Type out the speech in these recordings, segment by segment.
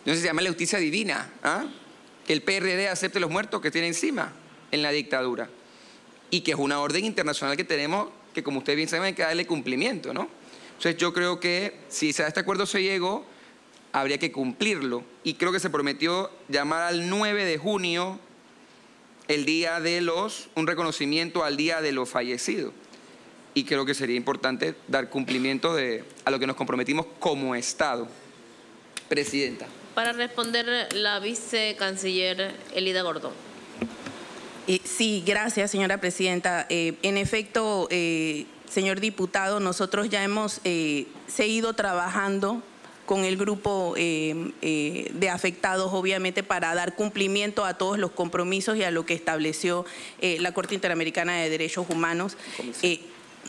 Entonces se llama la justicia divina, ¿ah? que el PRD acepte los muertos que tiene encima en la dictadura y que es una orden internacional que tenemos que como usted bien sabe hay que darle cumplimiento, ¿no? Entonces yo creo que si a este acuerdo se llegó, habría que cumplirlo y creo que se prometió llamar al 9 de junio el día de los, un reconocimiento al día de los fallecidos. Y creo que sería importante dar cumplimiento de, a lo que nos comprometimos como Estado. Presidenta. Para responder la vicecanciller Elida Gordón. Eh, sí, gracias, señora presidenta. Eh, en efecto, eh, señor diputado, nosotros ya hemos seguido trabajando con el grupo de afectados, obviamente, para dar cumplimiento a todos los compromisos y a lo que estableció la Corte Interamericana de Derechos Humanos,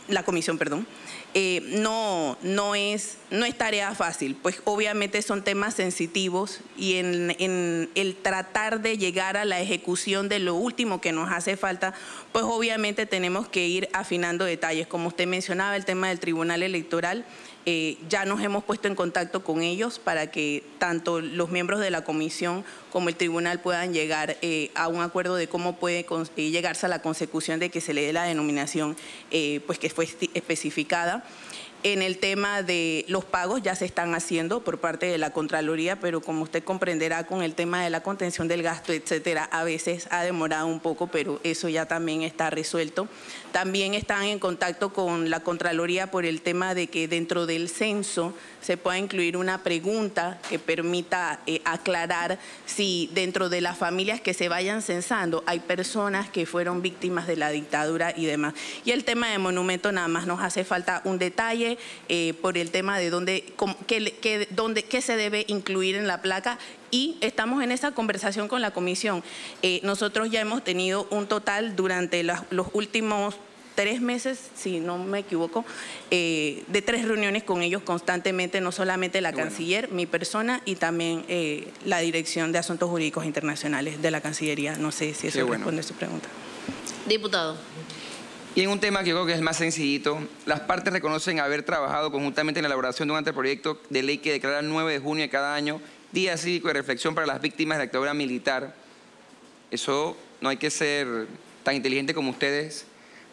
la Comisión, perdón. Eh, no, no, es, no es tarea fácil, pues obviamente son temas sensitivos y en, en, el tratar de llegar a la ejecución de lo último que nos hace falta, pues obviamente tenemos que ir afinando detalles. Como usted mencionaba, el tema del Tribunal Electoral eh, ya nos hemos puesto en contacto con ellos para que tanto los miembros de la comisión como el tribunal puedan llegar eh, a un acuerdo de cómo puede eh, llegarse a la consecución de que se le dé la denominación pues que fue especificada. En el tema de los pagos ya se están haciendo por parte de la Contraloría, pero como usted comprenderá con el tema de la contención del gasto, etcétera, a veces ha demorado un poco, pero eso ya también está resuelto. También están en contacto con la Contraloría por el tema de que dentro del censo se pueda incluir una pregunta que permita eh, aclarar si dentro de las familias que se vayan censando hay personas que fueron víctimas de la dictadura y demás. Y el tema de monumento nada más nos hace falta un detalle eh, por el tema de dónde, qué, dónde, qué se debe incluir en la placa y estamos en esa conversación con la comisión. Eh, nosotros ya hemos tenido un total durante los últimos tres meses, si no me equivoco, eh, de tres reuniones con ellos constantemente, no solamente la canciller, mi persona y también eh, la Dirección de Asuntos Jurídicos Internacionales de la Cancillería. No sé si eso responde a su pregunta. Diputado. Y en un tema que creo que es más sencillito, las partes reconocen haber trabajado conjuntamente en la elaboración de un anteproyecto de ley que declara el 9 de junio de cada año Día Cívico de Reflexión para las Víctimas de la Dictadura Militar. Eso no hay que ser tan inteligente como ustedes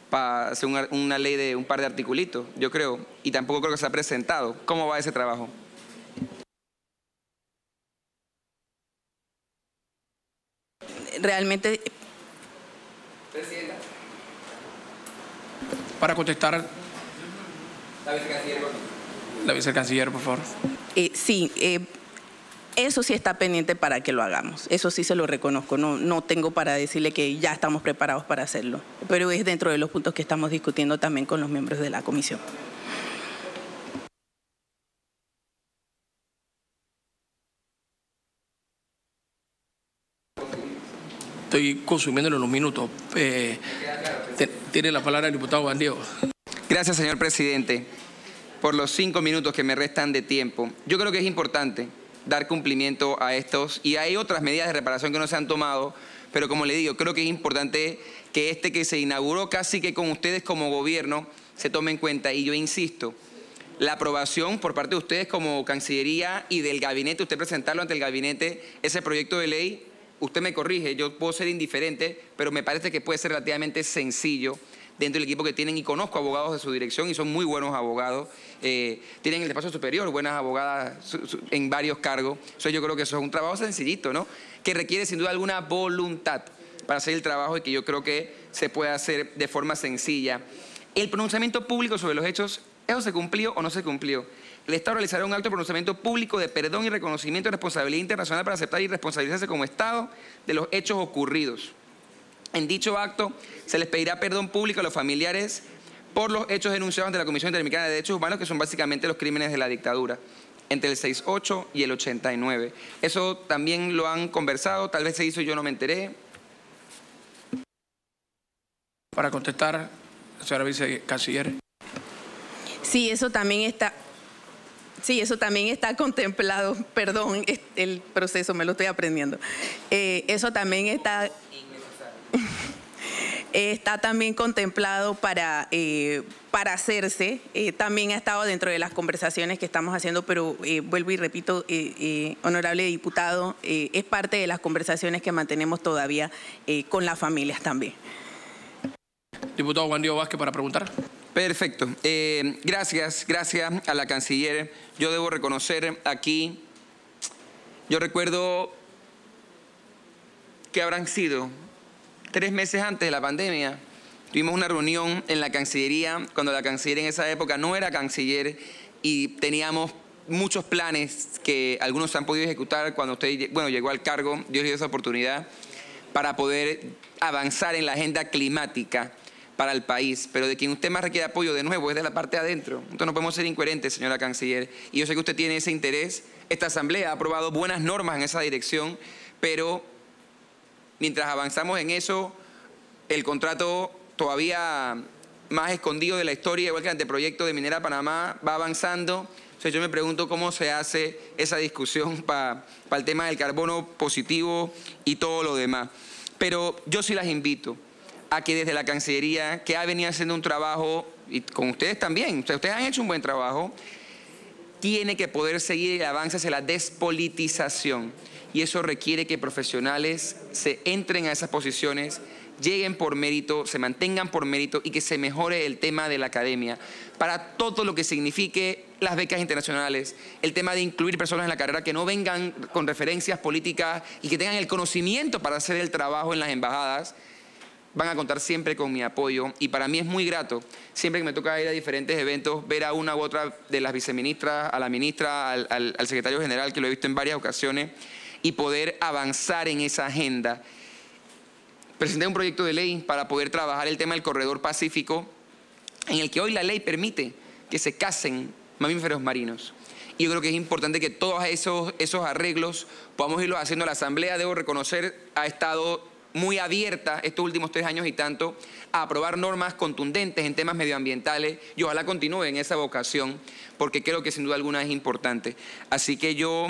para hacer una, ley de un par de articulitos, yo creo, y tampoco creo que se ha presentado. ¿Cómo va ese trabajo? Realmente... Para contestar... La vicecanciller, La vicecanciller, por favor. Eh, sí, eh, eso sí está pendiente para que lo hagamos. Eso sí se lo reconozco. No, no tengo para decirle que ya estamos preparados para hacerlo. Pero es dentro de los puntos que estamos discutiendo también con los miembros de la comisión. Estoy consumiendo los minutos. Eh, tiene la palabra el diputado Bandiego. Gracias, señor presidente, por los cinco minutos que me restan de tiempo. Yo creo que es importante dar cumplimiento a estos. Y hay otras medidas de reparación que no se han tomado, pero como le digo, creo que es importante que este que se inauguró casi que con ustedes como gobierno se tome en cuenta. Y yo insisto, la aprobación por parte de ustedes como Cancillería y del gabinete, usted presentarlo ante el gabinete, ese proyecto de ley, usted me corrige, yo puedo ser indiferente, pero me parece que puede ser relativamente sencillo dentro del equipo que tienen y conozco abogados de su dirección y son muy buenos abogados. Eh, tienen el despacho superior, buenas abogadas en varios cargos. Entonces yo creo que eso es un trabajo sencillito, ¿no? Que requiere sin duda alguna voluntad para hacer el trabajo y que yo creo que se puede hacer de forma sencilla. El pronunciamiento público sobre los hechos, ¿eso se cumplió o no se cumplió? El Estado realizará un acto de pronunciamiento público de perdón y reconocimiento de responsabilidad internacional para aceptar y responsabilizarse como Estado de los hechos ocurridos. En dicho acto se les pedirá perdón público a los familiares por los hechos denunciados ante la Comisión Interamericana de Derechos Humanos, que son básicamente los crímenes de la dictadura, entre el 68 y el 89. Eso también lo han conversado, tal vez se hizo y yo no me enteré. Para contestar, señora vicecanciller. Sí, eso también está. Sí, eso también está contemplado, perdón, el proceso me lo estoy aprendiendo. Eh, eso también está está también contemplado para, eh, para hacerse. Eh, también ha estado dentro de las conversaciones que estamos haciendo, pero vuelvo y repito, honorable diputado, es parte de las conversaciones que mantenemos todavía con las familias también. Diputado Juan Diego Vázquez para preguntar. Perfecto. Eh, gracias, gracias a la canciller. Yo debo reconocer aquí, yo recuerdo que habrán sido tres meses antes de la pandemia. Tuvimos una reunión en la Cancillería, cuando la canciller en esa época no era canciller y teníamos muchos planes que algunos se han podido ejecutar cuando usted bueno, llegó al cargo, Dios dio esa oportunidad para poder avanzar en la agenda climática para el país, pero de quien usted más requiere apoyo de nuevo es de la parte de adentro. Entonces no podemos ser incoherentes, señora canciller. Y yo sé que usted tiene ese interés. Esta asamblea ha aprobado buenas normas en esa dirección, pero mientras avanzamos en eso, el contrato todavía más escondido de la historia, igual que el anteproyecto de Minera Panamá, va avanzando. Entonces yo me pregunto cómo se hace esa discusión para el tema del carbono positivo y todo lo demás. Pero yo sí las invito a que desde la Cancillería, que ha venido haciendo un trabajo, y con ustedes también, ustedes han hecho un buen trabajo, tiene que poder seguir el avance hacia la despolitización. Y eso requiere que profesionales se entren a esas posiciones, lleguen por mérito, se mantengan por mérito y que se mejore el tema de la academia para todo lo que signifique las becas internacionales, el tema de incluir personas en la carrera que no vengan con referencias políticas y que tengan el conocimiento para hacer el trabajo en las embajadas van a contar siempre con mi apoyo y para mí es muy grato, siempre que me toca ir a diferentes eventos, ver a una u otra de las viceministras, a la ministra, al, al, secretario general, que lo he visto en varias ocasiones, y poder avanzar en esa agenda. Presenté un proyecto de ley para poder trabajar el tema del corredor pacífico, en el que hoy la ley permite que se casen mamíferos marinos. Y yo creo que es importante que todos esos, esos arreglos podamos irlos haciendo. La Asamblea, debo reconocer, ha estado muy abierta estos últimos tres años y tanto a aprobar normas contundentes en temas medioambientales y ojalá continúe en esa vocación porque creo que sin duda alguna es importante. Así que yo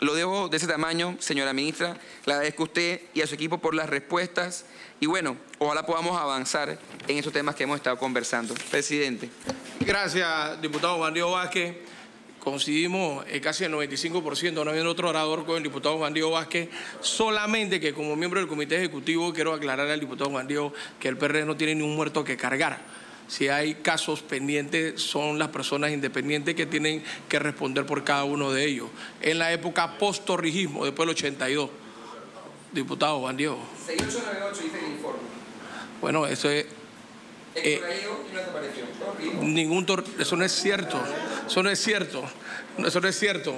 lo dejo de ese tamaño, señora ministra. Le agradezco a usted y a su equipo por las respuestas y bueno, ojalá podamos avanzar en esos temas que hemos estado conversando. Presidente. Gracias, diputado Juan Diego Vázquez. Coincidimos eh, casi el 95%, no habiendo otro orador con el diputado Juan Diego Vázquez. Solamente que como miembro del Comité Ejecutivo quiero aclarar al diputado Juan Diego que el PRD no tiene ni un muerto que cargar. Si hay casos pendientes, son las personas independientes que tienen que responder por cada uno de ellos. En la época post-torrijismo, después del 82. Diputado Juan Diego. 6898 dice el informe. Bueno, eso es Eh, y no ningún eso no es cierto eso no es cierto eso no es cierto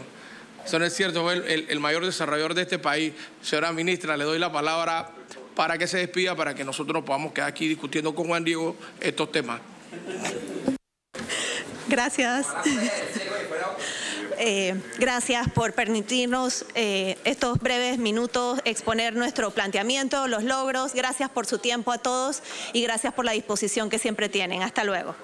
eso no es cierto el- el mayor desarrollador de este país señora ministra le doy la palabra para que se despida para que nosotros nos podamos quedar aquí discutiendo con Juan Diego estos temas Gracias. Eh, gracias por permitirnos eh, estos breves minutos exponer nuestro planteamiento, los logros. Gracias por su tiempo a todos y gracias por la disposición que siempre tienen. Hasta luego.